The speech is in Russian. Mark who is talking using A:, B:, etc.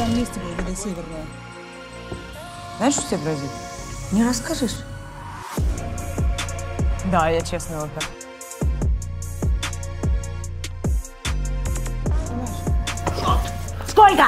A: там месте было, где Северная.
B: Знаешь, что тебе грозит? Не расскажешь?
C: Да, я честный опер.
B: Сколько?